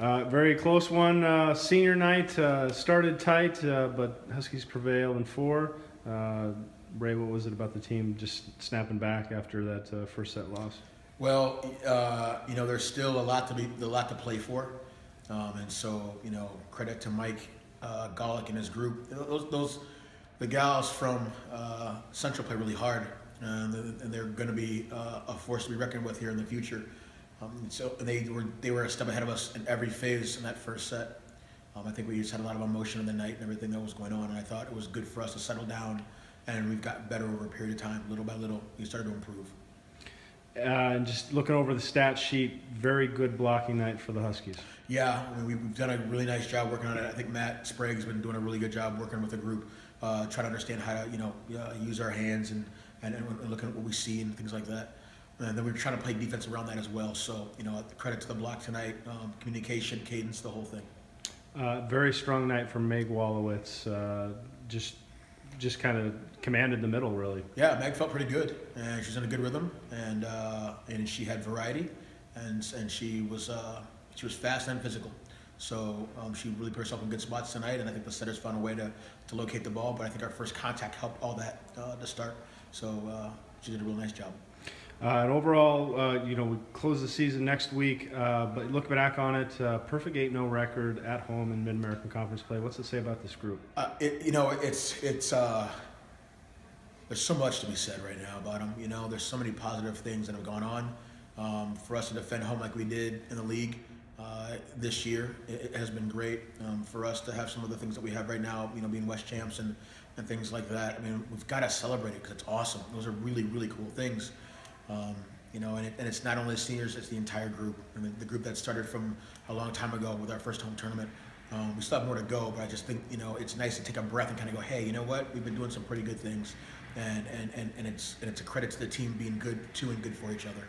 Uh, very close one. Uh, senior night uh, started tight, uh, but Huskies prevail in four. Uh, Ray, what was it about the team just snapping back after that first set loss? Well, you know, there's still a lot to be, a lot to play for, um, and so you know, credit to Mike uh, Gawlik and his group. Those, those the gals from Central play really hard, and, they're going to be a force to be reckoned with here in the future. Um, so they were they were a step ahead of us in every phase in that first set. Um, I think we just had a lot of emotion in the night and everything that was going on, and I thought it was good for us to settle down, and we've gotten better over a period of time, little by little. We started to improve. Uh, and just looking over the stat sheet, very good blocking night for the Huskies. Yeah, I mean, we- we've done a really nice job working on it. I think Matt Sprague's been doing a really good job working with the group, uh, trying to understand how to, you know, uh, use our hands and, and, and looking at what we see and things like that. And then we're trying to play defense around that as well. So, you know, credit to the block tonight, um, communication, cadence, the whole thing. Uh, very strong night from Meg Wolowitz. Uh, just, just kind of commanded the middle, really. Yeah, Meg felt pretty good, and she's in a good rhythm, and uh, and she had variety, and and she was uh, she was fast and physical. So um, she really put herself in good spots tonight, and I think the setters found a way to, to locate the ball. But I think our first contact helped all that uh, to start. So uh, she did a real nice job. Uh, and overall, uh, you know, we close the season next week, uh, but look back on it, perfect 8-0 record at home in Mid-American Conference play. What's it say about this group? It, you know, it's it's there's so much to be said right now about them. You know, there's so many positive things that have gone on. Um, for us to defend home like we did in the league uh, this year, it, it has been great. Um, for us to have some of the things that we have right now, you know, being West champs and, and things like that. I mean, we've got to celebrate it because it's awesome. Those are really, really cool things. Um, you know, and, it, and it's not only seniors, it's the entire group. I mean, the group that started from a long time ago with our first home tournament. Um, we still have more to go, but I just think, you know, it's nice to take a breath and kind of go, hey, you know what? We've been doing some pretty good things. And, and, and, and, it's, and it's a credit to the team being good to and good for each other.